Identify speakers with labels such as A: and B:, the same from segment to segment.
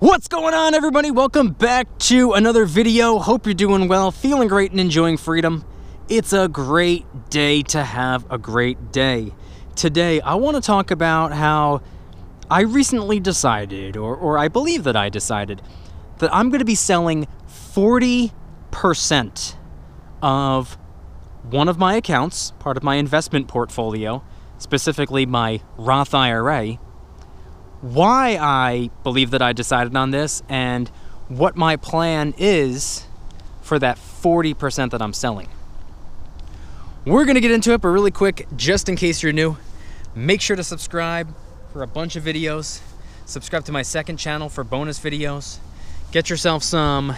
A: What's going on everybody? Welcome back to another video. Hope you're doing well, feeling great and enjoying freedom. It's a great day to have a great day. Today I want to talk about how I recently decided, or, or I believe that I decided, that I'm going to be selling 40% of one of my accounts, part of my investment portfolio, specifically my Roth IRA, why I believe that I decided on this and what my plan is for that 40% that I'm selling. We're to get into it, but really quick, just in case you're new, make sure to subscribe for a bunch of videos. Subscribe to my second channel for bonus videos. Get yourself some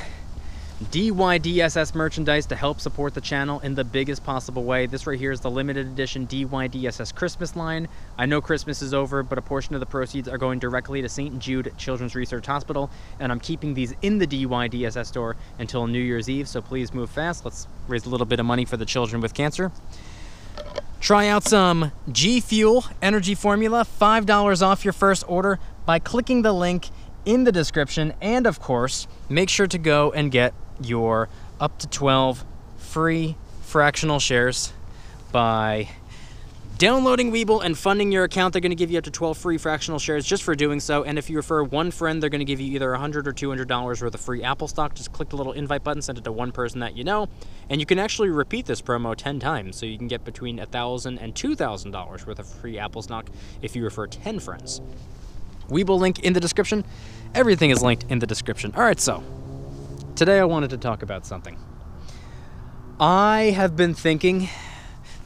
A: DYDSS merchandise to help support the channel in the biggest possible way. This right here is the limited edition DYDSS Christmas line. I know Christmas is over, but a portion of the proceeds are going directly to St. Jude Children's Research Hospital, and I'm keeping these in the DYDSS store until New Year's Eve, so please move fast. Let's raise a little bit of money for the children with cancer. Try out some G Fuel energy formula, $5 off your first order by clicking the link in the description. And of course, make sure to go and get your up to 12 free fractional shares by downloading Webull and funding your account. They're going to give you up to 12 free fractional shares just for doing so. And if you refer one friend, they're going to give you either 100 or $200 worth of free Apple stock. Just click the little invite button, send it to one person that you know. And you can actually repeat this promo 10 times. So you can get between $1,000 and $2,000 worth of free Apple stock if you refer 10 friends. Webull link in the description. Everything is linked in the description. All right, so today I wanted to talk about something. I have been thinking,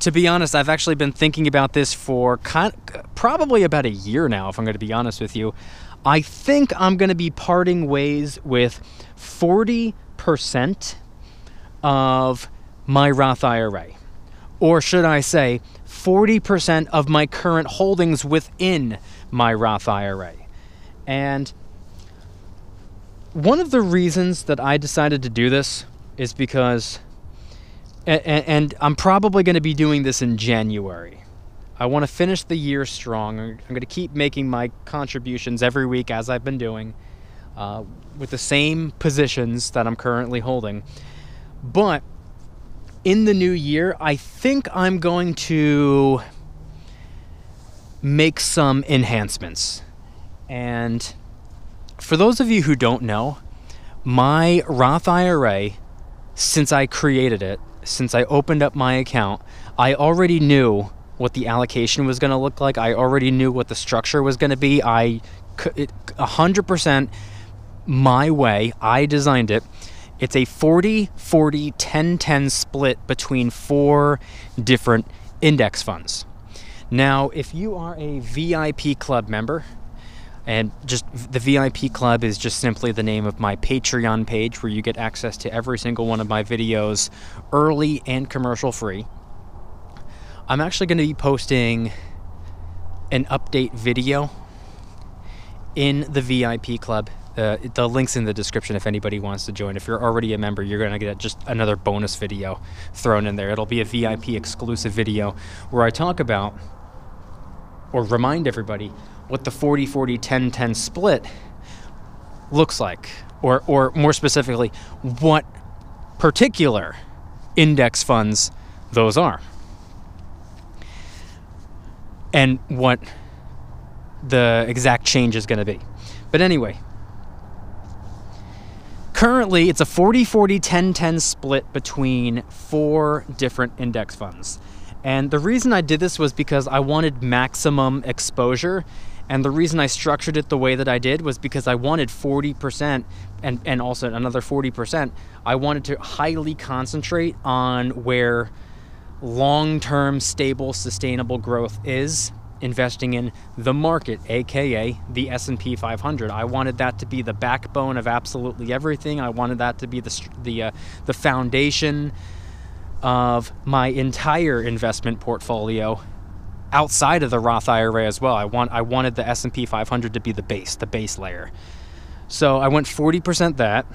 A: to be honest, I've actually been thinking about this for of, probably about a year now, if I'm going to be honest with you. I think I'm going to be parting ways with 40% of my Roth IRA. Or should I say, 40% of my current holdings within my Roth IRA. And one of the reasons that I decided to do this is because, and, and I'm probably going to be doing this in January. I want to finish the year strong. I'm going to keep making my contributions every week as I've been doing uh, with the same positions that I'm currently holding. But in the new year, I think I'm going to make some enhancements. And for those of you who don't know, my Roth IRA, since I created it, since I opened up my account, I already knew what the allocation was going to look like. I already knew what the structure was going to be. I 100% my way. I designed it. It's a 40 40 10 10 split between four different index funds. Now, if you are a VIP club member, and just the VIP club is just simply the name of my Patreon page where you get access to every single one of my videos early and commercial free. I'm actually going to be posting an update video in the VIP club. Uh, the link's in the description if anybody wants to join. If you're already a member, you're going to get just another bonus video thrown in there. It'll be a VIP exclusive video where I talk about or remind everybody what the 40 40 10 10 split looks like, or, or more specifically, what particular index funds those are, and what the exact change is going to be. But anyway, currently it's a 40 40 10 10 split between four different index funds. And the reason I did this was because I wanted maximum exposure. And the reason I structured it the way that I did was because I wanted 40% and, and also another 40%. I wanted to highly concentrate on where long term, stable, sustainable growth is investing in the market aka the S&P 500 I wanted that to be the backbone of absolutely everything. I wanted that to be the the uh, the foundation of my entire investment portfolio outside of the Roth IRA as well. I want I wanted the S&P 500 to be the base, the base layer. So I went 40% that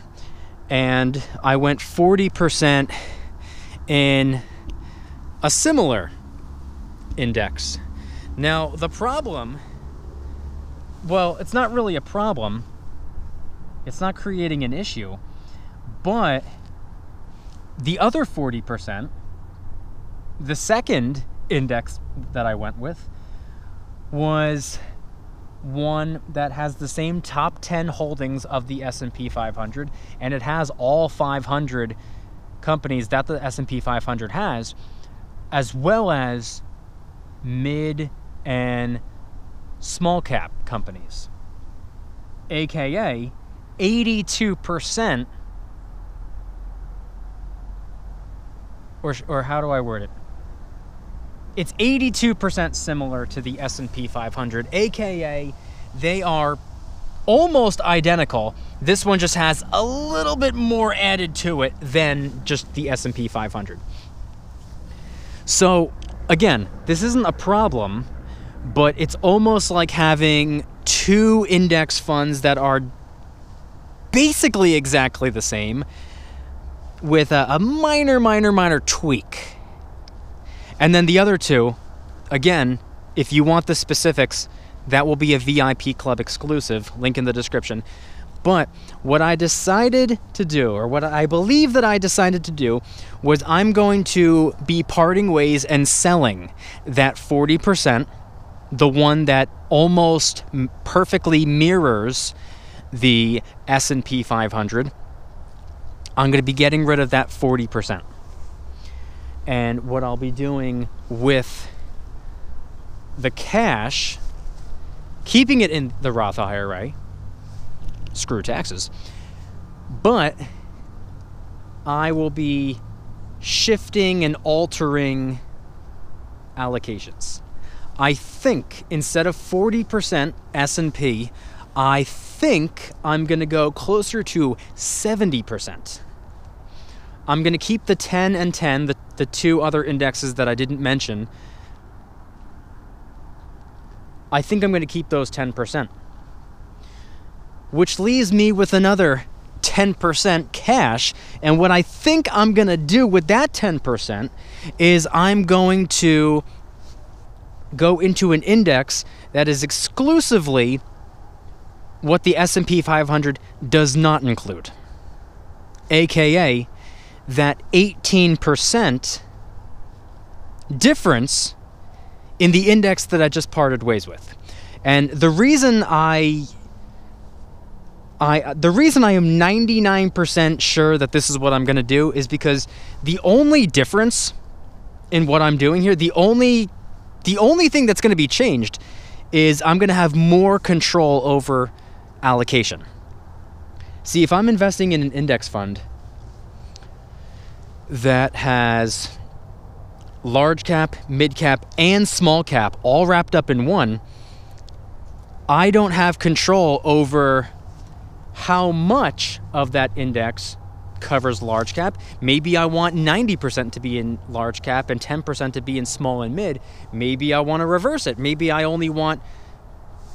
A: and I went 40% in a similar index. Now, the problem well, it's not really a problem It's not creating an issue. But the other 40%, the second index that I went with was one that has the same top 10 holdings of the S&P 500 and it has all 500 companies that the S&P 500 has as well as mid and small cap companies aka 82% or or how do I word it it's 82% similar to the S&P 500 aka they are almost identical. This one just has a little bit more added to it than just the S&P 500 so again this isn't a problem but it's almost like having two index funds that are basically exactly the same with a, a minor minor minor tweak and then the other two, again, if you want the specifics, that will be a VIP club exclusive, link in the description. But what I decided to do, or what I believe that I decided to do, was I'm going to be parting ways and selling that 40%, the one that almost perfectly mirrors the S&P 500. I'm going to be getting rid of that 40%. And what I'll be doing with the cash, keeping it in the Roth IRA, screw taxes, but I will be shifting and altering allocations. I think instead of 40% S&P, I think I'm going to go closer to 70%. I'm going to keep the 10 and 10, the, the two other indexes that I didn't mention. I think I'm going to keep those 10%. Which leaves me with another 10% cash. And what I think I'm going to do with that 10% is I'm going to go into an index that is exclusively what the S&P 500 does not include. AKA that 18% difference in the index that I just parted ways with. And the reason I I the reason I am 99% sure that this is what I'm going to do is because the only difference in what I'm doing here, the only the only thing that's going to be changed is I'm going to have more control over allocation. See, if I'm investing in an index fund, that has large cap, mid cap, and small cap all wrapped up in one, I don't have control over how much of that index covers large cap. Maybe I want 90% to be in large cap and 10% to be in small and mid. Maybe I want to reverse it. Maybe I only want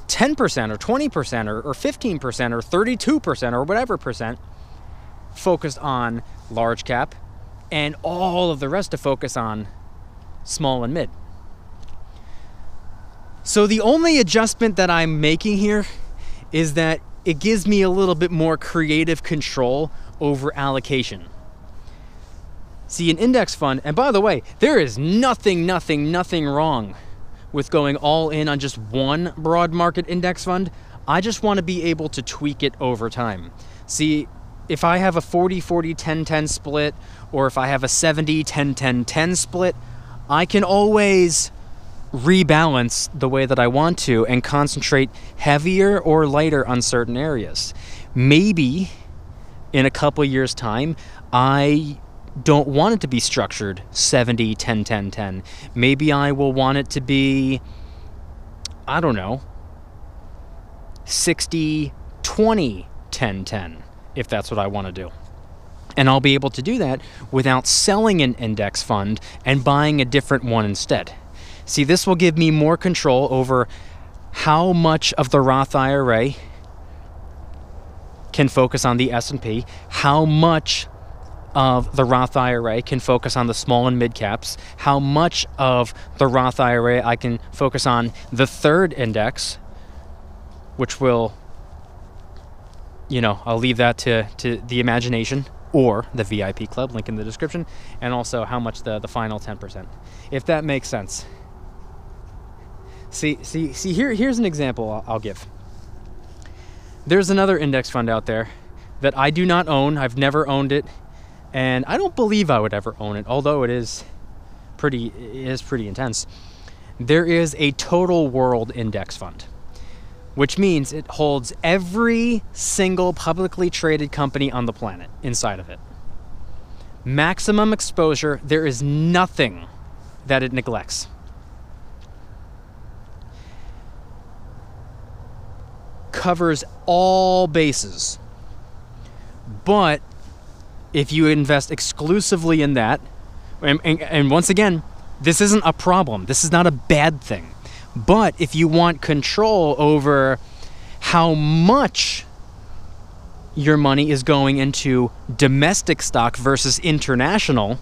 A: 10% or 20% or, or 15% or 32% or whatever percent focused on large cap and all of the rest to focus on small and mid. So the only adjustment that I'm making here is that it gives me a little bit more creative control over allocation. See, an index fund, and by the way, there is nothing, nothing, nothing wrong with going all in on just one broad market index fund. I just want to be able to tweak it over time. See, if I have a 40 40 10 10 split or if I have a 70 10 10 10 split, I can always rebalance the way that I want to and concentrate heavier or lighter on certain areas. Maybe in a couple years' time, I don't want it to be structured 70 10 10 10. Maybe I will want it to be I don't know 60 20 10 10 if that's what I want to do. And I'll be able to do that without selling an index fund and buying a different one instead. See, this will give me more control over how much of the Roth IRA can focus on the S&P, how much of the Roth IRA can focus on the small and mid caps, how much of the Roth IRA I can focus on the third index, which will you know, I'll leave that to, to the imagination or the VIP club, link in the description, and also how much the, the final 10%. If that makes sense. See, see, see here, here's an example I'll, I'll give. There's another index fund out there that I do not own. I've never owned it, and I don't believe I would ever own it, although it is pretty it is pretty intense. There is a total world index fund which means it holds every single publicly traded company on the planet inside of it. Maximum exposure, there is nothing that it neglects. Covers all bases. But if you invest exclusively in that, and, and, and once again, this isn't a problem, this is not a bad thing but if you want control over how much your money is going into domestic stock versus international,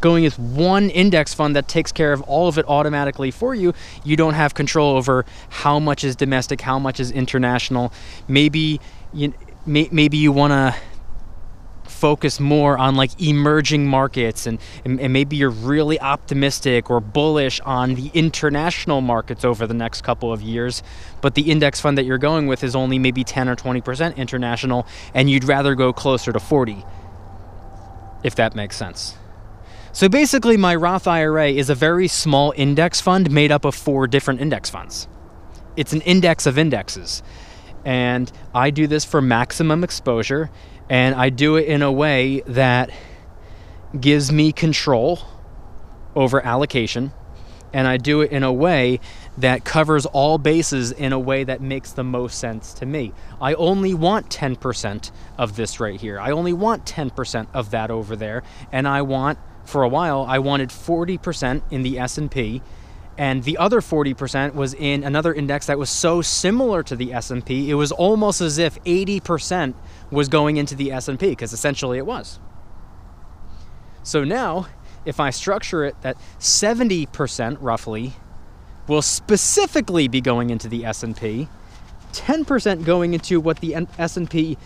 A: going with one index fund that takes care of all of it automatically for you, you don't have control over how much is domestic, how much is international. Maybe you, maybe you want to focus more on like emerging markets and, and, maybe you're really optimistic or bullish on the international markets over the next couple of years but the index fund that you're going with is only maybe 10 or 20% international and you'd rather go closer to 40 if that makes sense. So basically my Roth IRA is a very small index fund made up of four different index funds. It's an index of indexes and I do this for maximum exposure and I do it in a way that gives me control over allocation. And I do it in a way that covers all bases in a way that makes the most sense to me. I only want 10% of this right here. I only want 10% of that over there. And I want, for a while, I wanted 40% in the S&P and the other 40% was in another index that was so similar to the S&P it was almost as if 80% was going into the S&P because essentially it was. So now if i structure it that 70% roughly will specifically be going into the S&P 10% going into what the S&P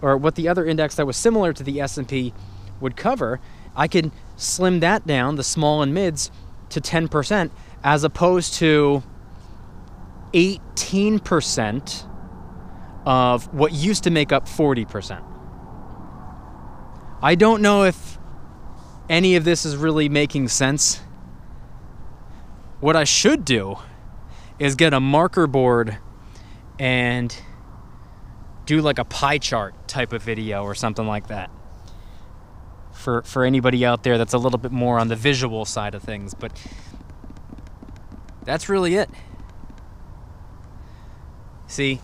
A: or what the other index that was similar to the S&P would cover i can slim that down the small and mids to 10% as opposed to 18% of what used to make up 40%. I don't know if any of this is really making sense. What I should do is get a marker board and do like a pie chart type of video or something like that. For for anybody out there that's a little bit more on the visual side of things, but that's really it. See,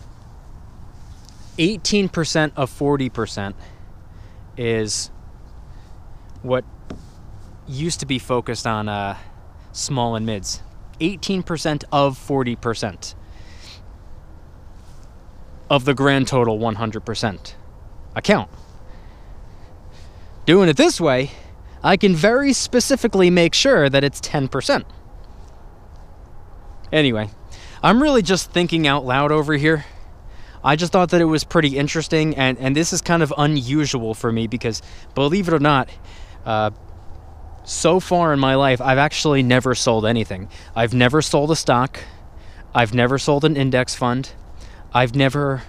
A: 18% of 40% is what used to be focused on uh, small and mids. 18% of 40% of the grand total 100% account. Doing it this way, I can very specifically make sure that it's 10%. Anyway, I'm really just thinking out loud over here. I just thought that it was pretty interesting, and, and this is kind of unusual for me because, believe it or not, uh, so far in my life, I've actually never sold anything. I've never sold a stock, I've never sold an index fund, I've never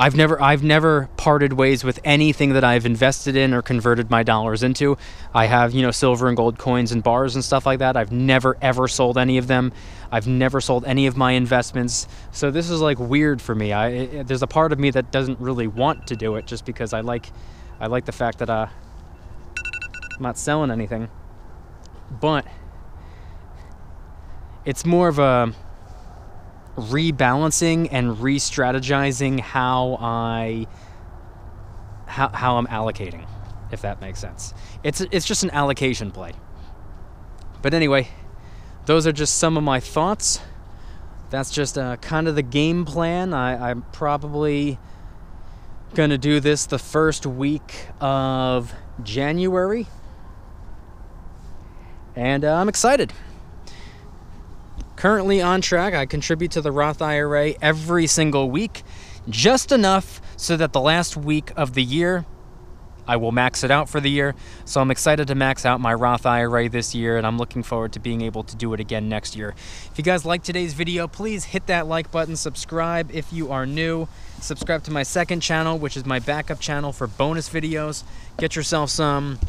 A: I've never I've never parted ways with anything that I've invested in or converted my dollars into. I have, you know, silver and gold coins and bars and stuff like that. I've never ever sold any of them. I've never sold any of my investments. So this is like weird for me. I it, there's a part of me that doesn't really want to do it just because I like I like the fact that uh I'm not selling anything. But it's more of a rebalancing and re-strategizing how I how, how I'm allocating, if that makes sense. It's it's just an allocation play. But anyway, those are just some of my thoughts. That's just uh, kind of the game plan. I, I'm probably gonna do this the first week of January, and uh, I'm excited currently on track. I contribute to the Roth IRA every single week. just enough so that the last week of the year I will max it out for the year. So I'm excited to max out my Roth IRA this year, and I'm looking forward to being able to do it again next year. If you guys like today's video, please hit that like button, subscribe if you are new, subscribe to my second channel, which is my backup channel for bonus videos. Get yourself some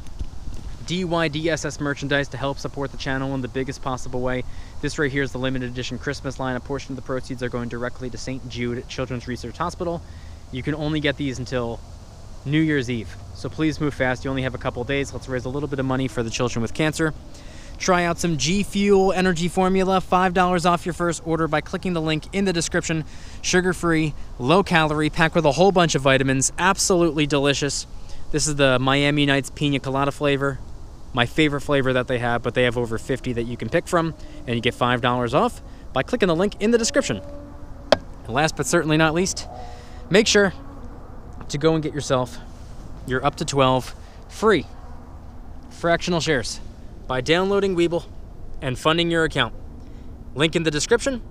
A: DYDSS merchandise to help support the channel in the biggest possible way. This right here is the limited edition Christmas line. A portion of the proceeds are going directly to St. Jude Children's Research Hospital. You can only get these until New Year's Eve. So please move fast. You only have a couple days. Let's raise a little bit of money for the children with cancer. Try out some G Fuel energy formula, $5 off your first order by clicking the link in the description. Sugar free, low calorie, packed with a whole bunch of vitamins. Absolutely delicious. This is the Miami Nights Pina Colada flavor. My favorite flavor that they have, but they have over 50 that you can pick from, and you get $5 off by clicking the link in the description. And last but certainly not least, make sure to go and get yourself your up to 12 free fractional shares by downloading Webull and funding your account. Link in the description.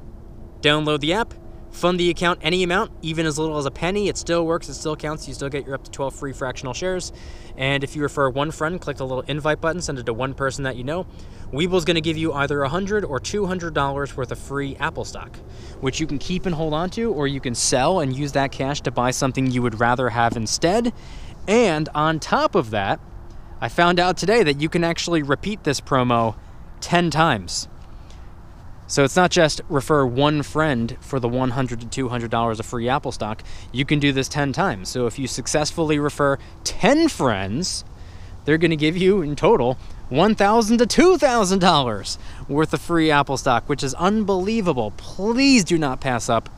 A: Download the app, fund the account any amount, even as little as a penny. It still works, it still counts. You still get your up to 12 free fractional shares. And if you refer one friend, click the little invite button, send it to one person that you know. Webull's going to give you either 100 or $200 worth of free Apple stock, which you can keep and hold on to, or you can sell and use that cash to buy something you would rather have instead. And on top of that, I found out today that you can actually repeat this promo 10 times. So it's not just refer one friend for the 100 to $200 of free Apple stock. You can do this 10 times. So if you successfully refer 10 friends, they're going to give you in total 1,000 to $2,000 worth of free Apple stock, which is unbelievable. Please do not pass up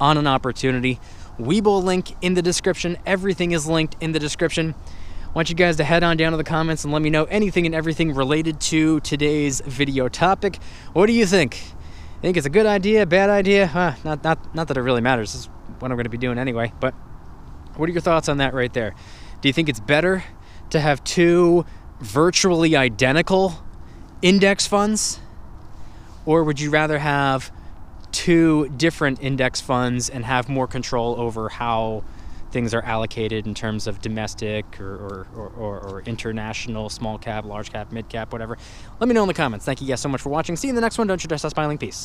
A: on an opportunity. Webull link in the description. Everything is linked in the description. I want you guys to head on down to the comments and let me know anything and everything related to today's video topic. What do you think? Think it's a good idea, bad idea? Huh, not, not, not that it really matters. This is what I'm going to be doing anyway. But what are your thoughts on that right there? Do you think it's better to have two virtually identical index funds? Or would you rather have two different index funds and have more control over how things are allocated in terms of domestic or, or, or, or, international, small cap, large cap, mid cap, whatever. Let me know in the comments. Thank you guys so much for watching. See you in the next one. Don't you dare stop smiling. Peace.